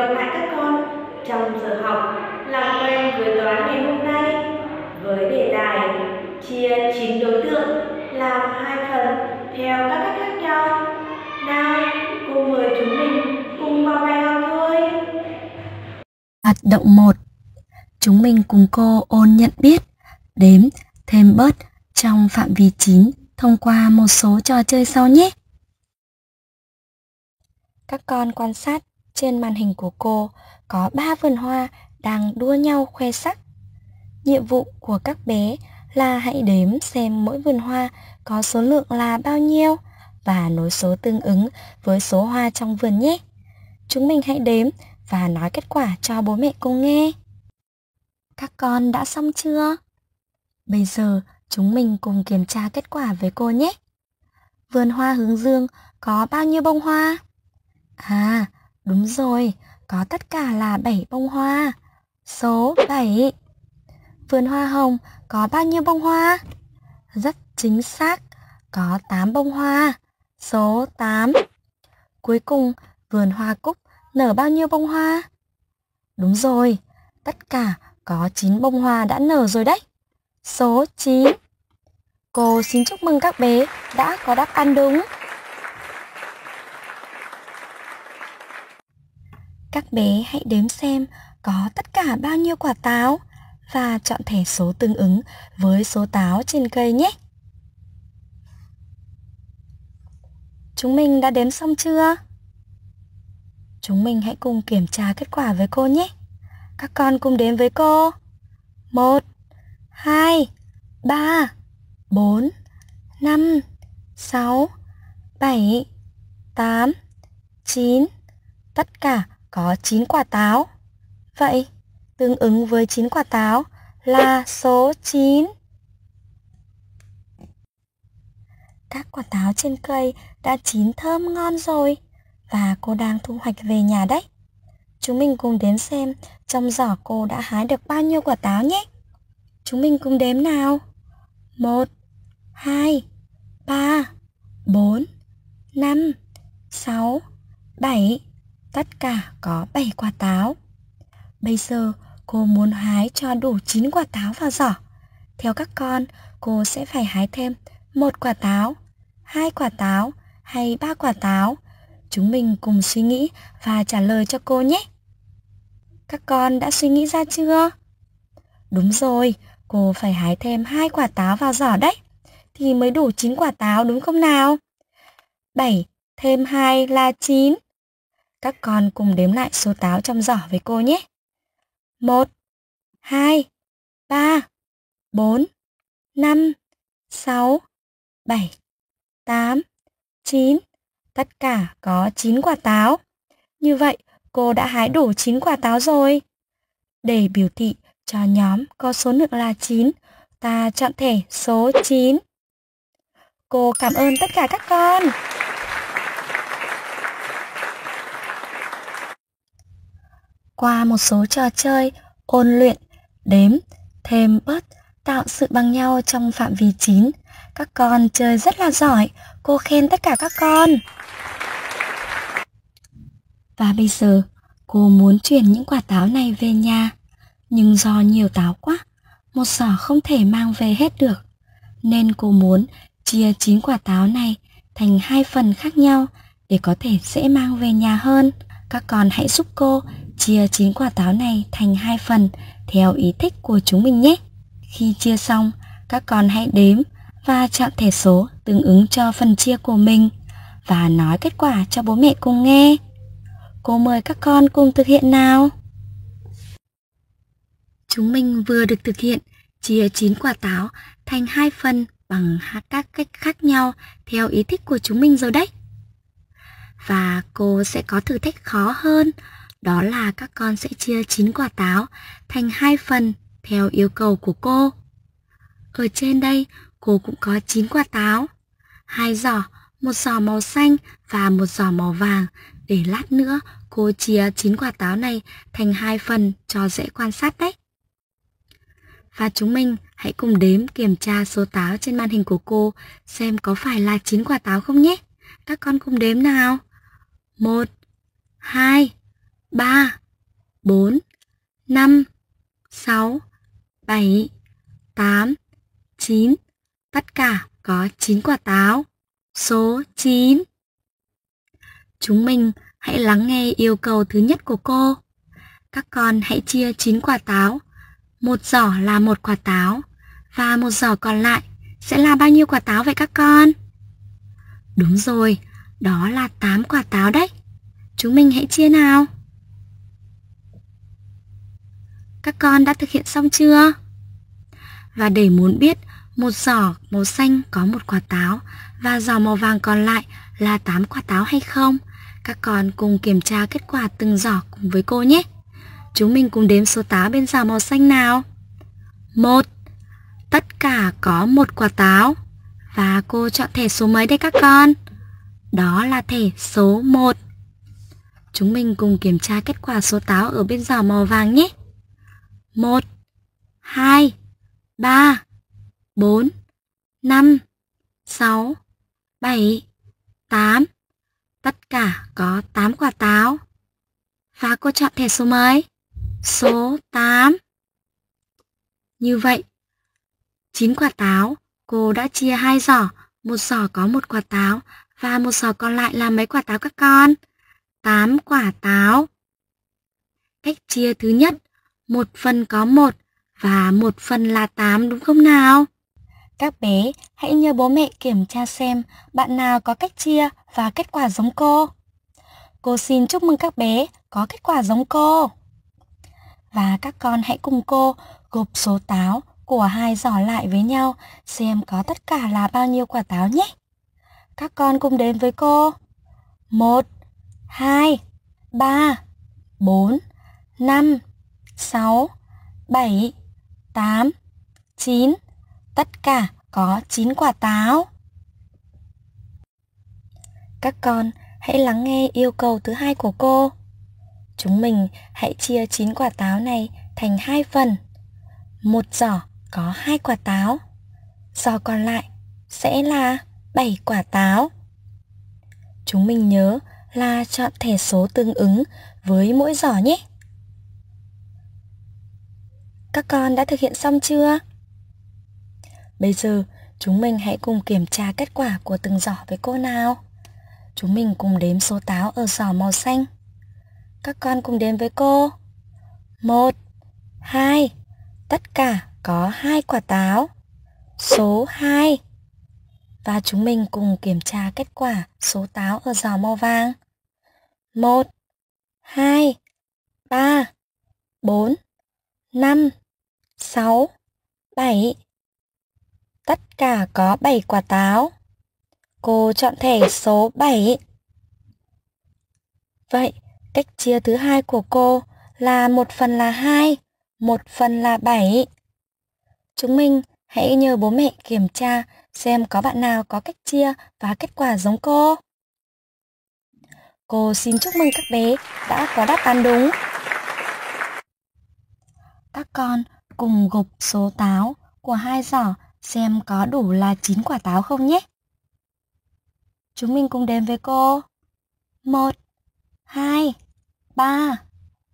gặp lại các con trong giờ học làm quen với toán ngày hôm nay với đề tài chia 9 đối tượng làm hai phần theo các cách khác nhau. Nào, cô mời chúng mình cùng vào bài học thôi. Hoạt động 1 Chúng mình cùng cô ôn nhận biết, đếm, thêm bớt trong phạm vi 9 thông qua một số trò chơi sau nhé. Các con quan sát trên màn hình của cô có ba vườn hoa đang đua nhau khoe sắc. Nhiệm vụ của các bé là hãy đếm xem mỗi vườn hoa có số lượng là bao nhiêu và nối số tương ứng với số hoa trong vườn nhé. Chúng mình hãy đếm và nói kết quả cho bố mẹ cùng nghe. Các con đã xong chưa? Bây giờ chúng mình cùng kiểm tra kết quả với cô nhé. Vườn hoa hướng dương có bao nhiêu bông hoa? À, đúng rồi, có tất cả là 7 bông hoa. Số 7. Vườn hoa hồng có bao nhiêu bông hoa? Rất chính xác, có 8 bông hoa. Số 8. Cuối cùng, vườn hoa cúc nở bao nhiêu bông hoa? Đúng rồi, tất cả có 9 bông hoa đã nở rồi đấy. Số 9. Cô xin chúc mừng các bé đã có đáp án đúng. Các bé hãy đếm xem có tất cả bao nhiêu quả táo và chọn thẻ số tương ứng với số táo trên cây nhé. Chúng mình đã đếm xong chưa? Chúng mình hãy cùng kiểm tra kết quả với cô nhé. Các con cùng đếm với cô. 1 2 3 4 5 6 7 8 9 Tất cả có 9 quả táo. Vậy, tương ứng với 9 quả táo là số 9. Các quả táo trên cây đã chín thơm ngon rồi và cô đang thu hoạch về nhà đấy. Chúng mình cùng đếm xem trong giỏ cô đã hái được bao nhiêu quả táo nhé. Chúng mình cùng đếm nào. 1 2 3 4 5 6 7 Tất cả có 7 quả táo. Bây giờ cô muốn hái cho đủ 9 quả táo vào giỏ. Theo các con, cô sẽ phải hái thêm một quả táo, hai quả táo hay ba quả táo. Chúng mình cùng suy nghĩ và trả lời cho cô nhé. Các con đã suy nghĩ ra chưa? Đúng rồi, cô phải hái thêm hai quả táo vào giỏ đấy. Thì mới đủ 9 quả táo đúng không nào? 7 thêm 2 là 9. Các con cùng đếm lại số táo trong giỏ với cô nhé. 1, 2, 3, 4, 5, 6, 7, 8, 9. Tất cả có 9 quả táo. Như vậy, cô đã hái đủ 9 quả táo rồi. Để biểu thị cho nhóm có số lượng là 9, ta chọn thẻ số 9. Cô cảm ơn tất cả các con. Qua một số trò chơi, ôn luyện, đếm, thêm bớt, tạo sự bằng nhau trong phạm vi 9. Các con chơi rất là giỏi, cô khen tất cả các con. Và bây giờ, cô muốn chuyển những quả táo này về nhà. Nhưng do nhiều táo quá, một giỏ không thể mang về hết được. Nên cô muốn chia 9 quả táo này thành hai phần khác nhau để có thể dễ mang về nhà hơn. Các con hãy giúp cô chia 9 quả táo này thành hai phần theo ý thích của chúng mình nhé. Khi chia xong, các con hãy đếm và chọn thẻ số tương ứng cho phần chia của mình và nói kết quả cho bố mẹ cùng nghe. Cô mời các con cùng thực hiện nào. Chúng mình vừa được thực hiện chia 9 quả táo thành hai phần bằng các cách khác nhau theo ý thích của chúng mình rồi đấy. Và cô sẽ có thử thách khó hơn, đó là các con sẽ chia 9 quả táo thành hai phần theo yêu cầu của cô. Ở trên đây, cô cũng có 9 quả táo, hai giỏ, một giỏ màu xanh và một giỏ màu vàng để lát nữa cô chia 9 quả táo này thành hai phần cho dễ quan sát đấy. Và chúng mình hãy cùng đếm kiểm tra số táo trên màn hình của cô xem có phải là 9 quả táo không nhé. Các con cùng đếm nào. 1 2 3, 4, 5, 6, 7, 8, 9. Tất cả có 9 quả táo. Số 9. Chúng mình hãy lắng nghe yêu cầu thứ nhất của cô. Các con hãy chia 9 quả táo. Một giỏ là một quả táo và một giỏ còn lại sẽ là bao nhiêu quả táo vậy các con? Đúng rồi, đó là 8 quả táo đấy. Chúng mình hãy chia nào. Các con đã thực hiện xong chưa? Và để muốn biết một giỏ màu xanh có một quả táo và giỏ màu vàng còn lại là 8 quả táo hay không, các con cùng kiểm tra kết quả từng giỏ cùng với cô nhé. Chúng mình cùng đếm số táo bên giỏ màu xanh nào. Một. Tất cả có một quả táo. Và cô chọn thẻ số mấy đây các con? Đó là thẻ số 1. Chúng mình cùng kiểm tra kết quả số táo ở bên giỏ màu vàng nhé. 1, 2, 3, 4, 5, 6, 7, 8. Tất cả có 8 quả táo. Và cô chọn thẻ số mấy? Số 8. Như vậy, 9 quả táo, cô đã chia hai giỏ, một giỏ có một quả táo và một giỏ còn lại là mấy quả táo các con? 8 quả táo. Cách chia thứ nhất, một phần có một và một phần là 8 đúng không nào? Các bé, hãy nhờ bố mẹ kiểm tra xem bạn nào có cách chia và kết quả giống cô. Cô xin chúc mừng các bé có kết quả giống cô. Và các con hãy cùng cô gộp số táo của hai giỏ lại với nhau xem có tất cả là bao nhiêu quả táo nhé. Các con cùng đến với cô. 1 2 3 4 5 6 7 8 9 Tất cả có 9 quả táo. Các con, hãy lắng nghe yêu cầu thứ hai của cô. Chúng mình hãy chia 9 quả táo này thành hai phần. Một giỏ có hai quả táo. Giỏ còn lại sẽ là 7 quả táo. Chúng mình nhớ là chọn thẻ số tương ứng với mỗi giỏ nhé. Các con đã thực hiện xong chưa? Bây giờ chúng mình hãy cùng kiểm tra kết quả của từng giỏ với cô nào. Chúng mình cùng đếm số táo ở giỏ màu xanh. Các con cùng đếm với cô. Một, hai, tất cả có hai quả táo. Số 2. Và chúng mình cùng kiểm tra kết quả số táo ở giỏ màu vàng. 1, 2, 3, 4, 5, 6, 7. Tất cả có 7 quả táo. Cô chọn thẻ số 7. Vậy, cách chia thứ hai của cô là một phần là 2, một phần là 7. Chúng mình hãy nhờ bố mẹ kiểm tra xem có bạn nào có cách chia và kết quả giống cô. Cô xin chúc mừng các bé đã có đáp án đúng. Các con cùng gộp số táo của hai giỏ xem có đủ là 9 quả táo không nhé. Chúng mình cùng đếm với cô. 1, 2, 3,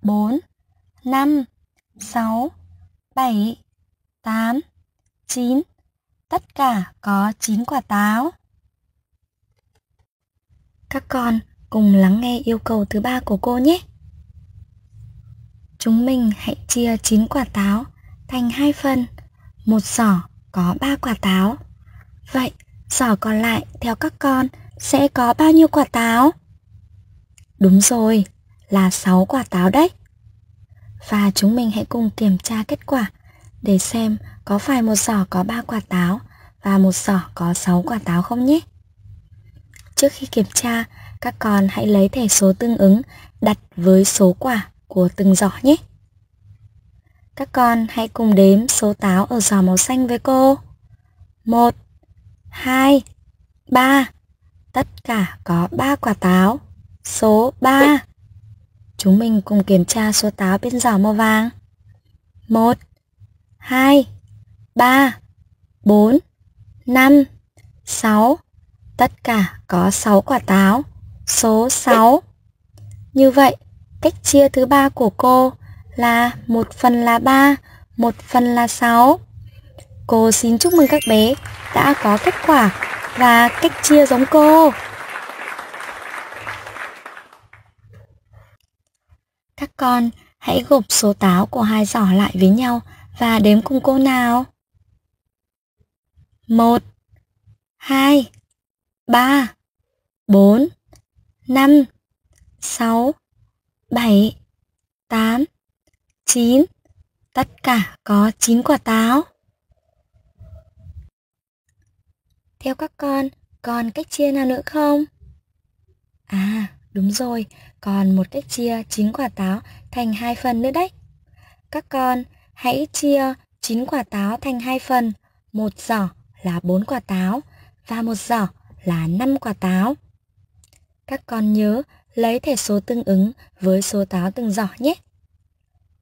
4, 5, 6, 7, 8, 9. Tất cả có 9 quả táo. Các con cùng lắng nghe yêu cầu thứ ba của cô nhé. Chúng mình hãy chia 9 quả táo thành hai phần. Một giỏ có 3 quả táo. Vậy, giỏ còn lại theo các con sẽ có bao nhiêu quả táo? Đúng rồi, là 6 quả táo đấy. Và chúng mình hãy cùng kiểm tra kết quả để xem có phải một giỏ có 3 quả táo và một giỏ có 6 quả táo không nhé. Trước khi kiểm tra, các con hãy lấy thẻ số tương ứng đặt với số quả của từng giỏ nhé. Các con hãy cùng đếm số táo ở giỏ màu xanh với cô. 1, 2, 3. Tất cả có 3 quả táo. Số 3. Chúng mình cùng kiểm tra số táo bên giỏ màu vàng. 1, 2, 3, 4, 5, 6. Tất cả có 6 quả táo. Số 6. Như vậy, Cách chia thứ ba của cô là 1 phần là 3, 1 phần là 6. Cô xin chúc mừng các bé đã có kết quả và cách chia giống cô. Các con hãy gộp số táo của hai giỏ lại với nhau và đếm cùng cô nào. 1 2 3 4 5 6 7 8 9 Tất cả có 9 quả táo. Theo các con, còn cách chia nào nữa không? À, đúng rồi, còn một cách chia 9 quả táo thành hai phần nữa đấy. Các con hãy chia 9 quả táo thành hai phần, một giỏ là 4 quả táo và một giỏ là 5 quả táo. Các con nhớ lấy thẻ số tương ứng với số táo từng giỏ nhé.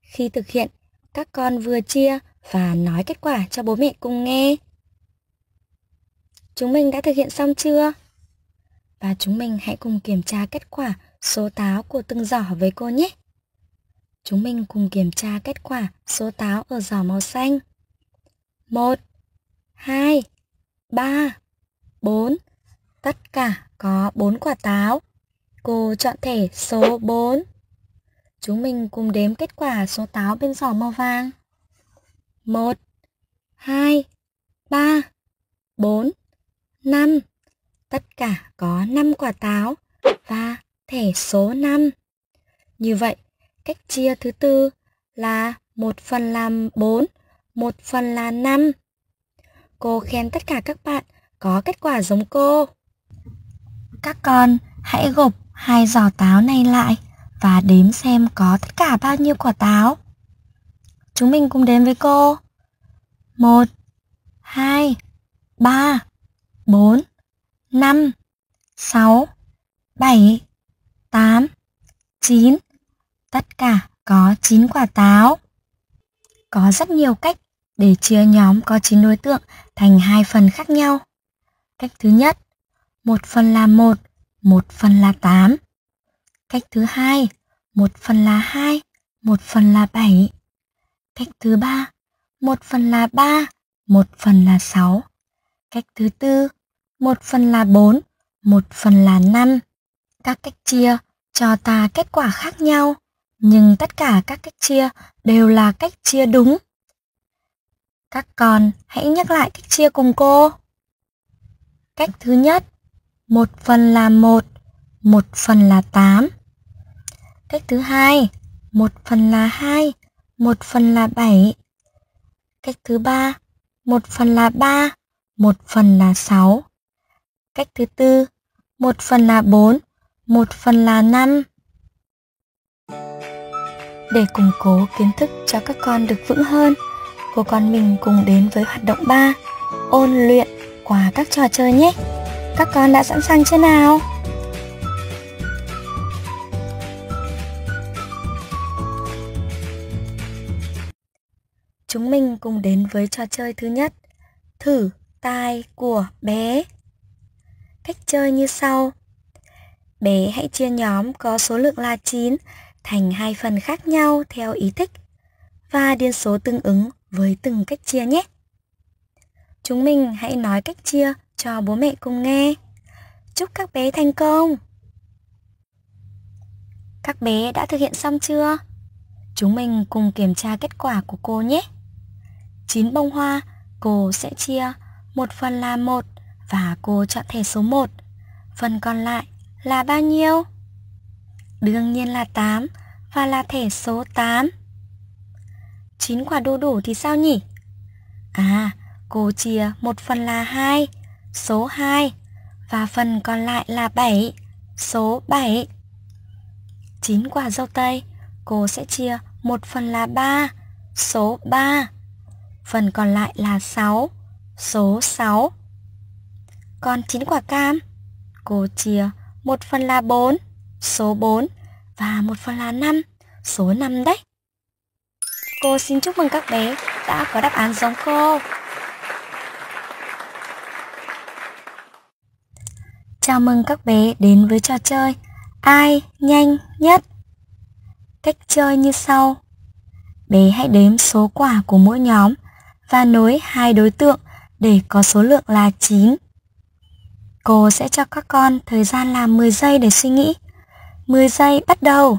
Khi thực hiện, các con vừa chia và nói kết quả cho bố mẹ cùng nghe. Chúng mình đã thực hiện xong chưa? Và chúng mình hãy cùng kiểm tra kết quả số táo của từng giỏ với cô nhé. Chúng mình cùng kiểm tra kết quả số táo ở giỏ màu xanh. 1, 2, 3, 4. Tất cả có 4 quả táo. Cô chọn thẻ số 4. Chúng mình cùng đếm kết quả số táo bên giỏ màu vàng. 1, 2, 3, 4, 5. Tất cả có 5 quả táo và thẻ số 5. Như vậy, cách chia thứ tư là 1 phần làm 4, 1 phần là 5. Cô khen tất cả các bạn có kết quả giống cô. Các con hãy gộp hai giỏ táo này lại và đếm xem có tất cả bao nhiêu quả táo. Chúng mình cùng đếm với cô. 1 2 3 4 5 6 7 8 9 Tất cả có 9 quả táo. Có rất nhiều cách để chia nhóm có 9 đối tượng thành hai phần khác nhau. Cách thứ nhất, một phần là một, 1 phần là 8. Cách thứ hai, 1 phần là 2, 1 phần là 7. Cách thứ ba, 1 phần là 3, 1 phần là 6. Cách thứ tư, 1 phần là 4, 1 phần là 5. Các cách chia cho ta kết quả khác nhau, nhưng tất cả các cách chia đều là cách chia đúng. Các con hãy nhắc lại cách chia cùng cô. Cách thứ nhất, một phần là một, một phần là tám. Cách thứ hai, một phần là hai, một phần là bảy. Cách thứ ba, một phần là ba, một phần là sáu. Cách thứ tư, một phần là bốn, một phần là năm. Để củng cố kiến thức cho các con được vững hơn, cô con mình cùng đến với hoạt động 3, ôn luyện qua các trò chơi nhé. Các con đã sẵn sàng chưa nào? Chúng mình cùng đến với trò chơi thứ nhất, thử tai của bé. Cách chơi như sau. Bé hãy chia nhóm có số lượng là 9 thành hai phần khác nhau theo ý thích và điền số tương ứng với từng cách chia nhé. Chúng mình hãy nói cách chia cho bố mẹ cùng nghe. Chúc các bé thành công! Các bé đã thực hiện xong chưa? Chúng mình cùng kiểm tra kết quả của cô nhé. 9 bông hoa, cô sẽ chia một phần là một và cô chọn thẻ số 1. Phần còn lại là bao nhiêu? Đương nhiên là 8 và là thẻ số 8. 9 quả đu đủ thì sao nhỉ? À, cô chia một phần là 2, số 2 và phần còn lại là 7, số 7. 9 quả dâu tây, cô sẽ chia 1 phần là 3, số 3. Phần còn lại là 6, số 6. Còn 9 quả cam, cô chia 1 phần là 4, số 4 và 1 phần là 5, số 5 đấy. Cô xin chúc mừng các bé đã có đáp án giống cô. Chào mừng các bé đến với trò chơi Ai nhanh nhất. Cách chơi như sau. Bé hãy đếm số quả của mỗi nhóm và nối hai đối tượng để có số lượng là 9. Cô sẽ cho các con thời gian làm 10 giây để suy nghĩ. 10 giây bắt đầu.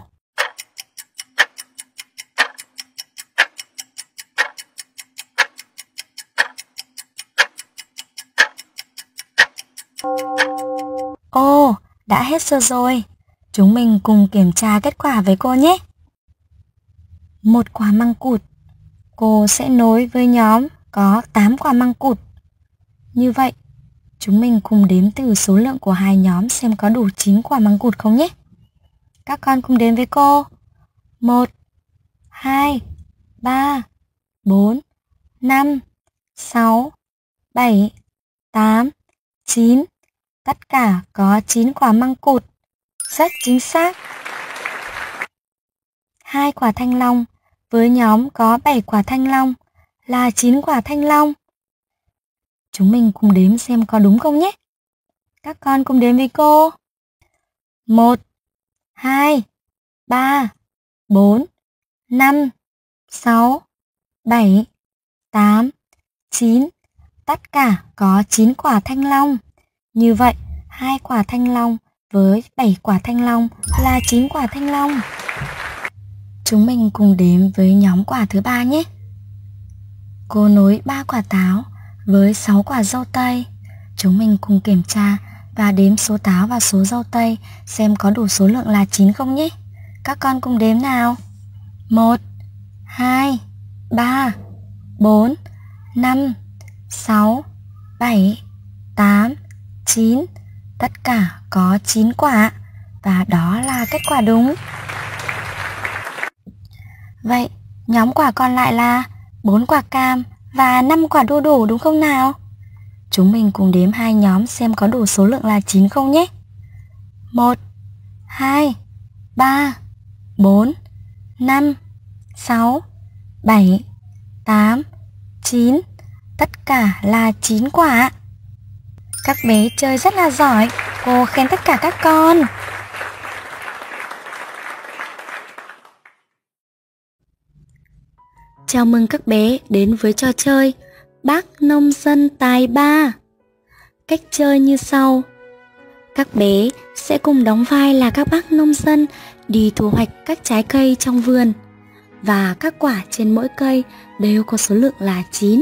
Đã hết giờ rồi. Chúng mình cùng kiểm tra kết quả với cô nhé. Một quả măng cụt. Cô sẽ nối với nhóm có 8 quả măng cụt. Như vậy, chúng mình cùng đếm từ số lượng của hai nhóm xem có đủ 9 quả măng cụt không nhé. Các con cùng đếm với cô. 1 2 3 4 5 6 7 8 9 Tất cả có 9 quả măng cụt. Rất chính xác. Hai quả thanh long với nhóm có 7 quả thanh long là 9 quả thanh long. Chúng mình cùng đếm xem có đúng không nhé. Các con cùng đếm với cô. 1 2 3 4 5 6 7 8 9 Tất cả có 9 quả thanh long. Như vậy, hai quả thanh long với 7 quả thanh long là 9 quả thanh long. Chúng mình cùng đếm với nhóm quả thứ ba nhé. Cô nối 3 quả táo với 6 quả dâu tây. Chúng mình cùng kiểm tra và đếm số táo và số dâu tây xem có đủ số lượng là 9 không nhé. Các con cùng đếm nào. 1 2 3 4 5 6 7 8 9 Tất cả có 9 quả. Và đó là kết quả đúng. Vậy, nhóm quả còn lại là 4 quả cam và 5 quả đu đủ, đúng không nào? Chúng mình cùng đếm hai nhóm xem có đủ số lượng là 9 không nhé. 1 2 3 4 5 6 7 8 9 Tất cả là 9 quả các bé chơi rất là giỏi, cô khen tất cả các con. Chào mừng các bé đến với trò chơi Bác Nông Dân Tài Ba. Cách chơi như sau. Các bé sẽ cùng đóng vai là các bác nông dân đi thu hoạch các trái cây trong vườn và các quả trên mỗi cây đều có số lượng là 9.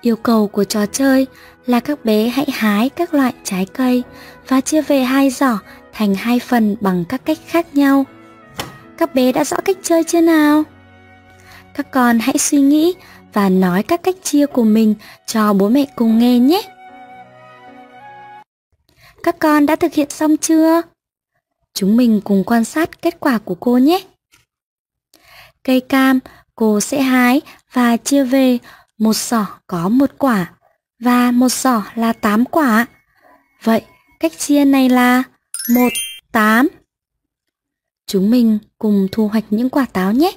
Yêu cầu của trò chơi là các bé hãy hái các loại trái cây và chia về hai giỏ thành hai phần bằng các cách khác nhau. Các bé đã rõ cách chơi chưa nào? Các con hãy suy nghĩ và nói các cách chia của mình cho bố mẹ cùng nghe nhé. Các con đã thực hiện xong chưa? Chúng mình cùng quan sát kết quả của cô nhé. Cây cam cô sẽ hái và chia về một giỏ có một quả và một giỏ là 8 quả. Vậy cách chia này là 1, 8. Chúng mình cùng thu hoạch những quả táo nhé.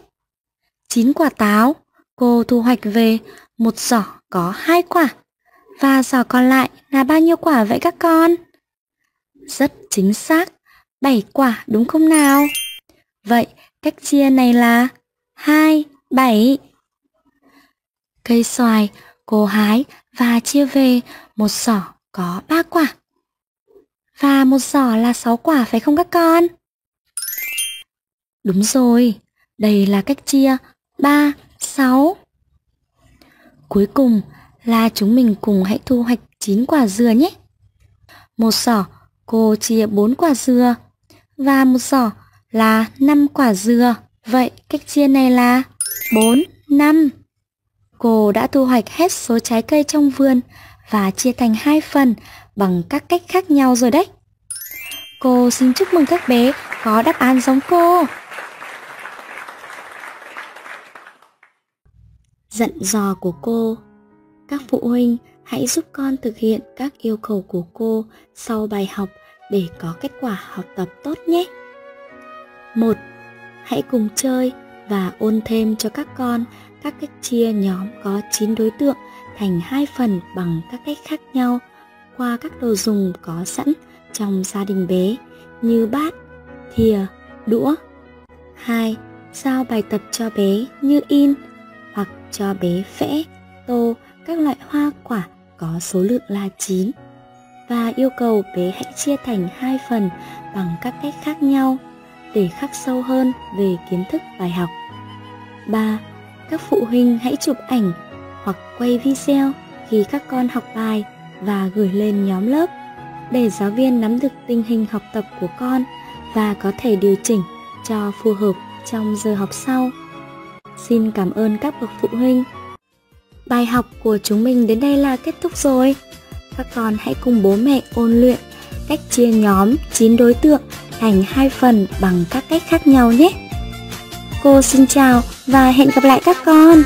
9 quả táo, cô thu hoạch về một giỏ có 2 quả. Và giỏ còn lại là bao nhiêu quả vậy các con? Rất chính xác, 7 quả đúng không nào? Vậy cách chia này là 2, 7. Cây xoài, cô hái và chia về một giỏ có ba quả. Và một giỏ là sáu quả phải không các con? Đúng rồi, đây là cách chia 3, 6. Cuối cùng là chúng mình cùng hãy thu hoạch 9 quả dừa nhé. Một giỏ cô chia 4 quả dừa và một giỏ là 5 quả dừa. Vậy cách chia này là 4, 5. Cô đã thu hoạch hết số trái cây trong vườn và chia thành hai phần bằng các cách khác nhau rồi đấy. Cô xin chúc mừng các bé có đáp án giống cô. Dặn dò của cô, Các phụ huynh hãy giúp con thực hiện các yêu cầu của cô sau bài học để có kết quả học tập tốt nhé. 1. Hãy cùng chơi và ôn thêm cho các con các cách chia nhóm có 9 đối tượng thành hai phần bằng các cách khác nhau qua các đồ dùng có sẵn trong gia đình bé như bát, thìa, đũa. 2. Giao bài tập cho bé như in hoặc cho bé vẽ, tô các loại hoa quả có số lượng là 9 và yêu cầu bé hãy chia thành hai phần bằng các cách khác nhau để khắc sâu hơn về kiến thức bài học. 3. Các phụ huynh hãy chụp ảnh hoặc quay video khi các con học bài và gửi lên nhóm lớp để giáo viên nắm được tình hình học tập của con và có thể điều chỉnh cho phù hợp trong giờ học sau. Xin cảm ơn các bậc phụ huynh. Bài học của chúng mình đến đây là kết thúc rồi. Các con hãy cùng bố mẹ ôn luyện cách chia nhóm 9 đối tượng thành hai phần bằng các cách khác nhau nhé. Cô xin chào và hẹn gặp lại các con.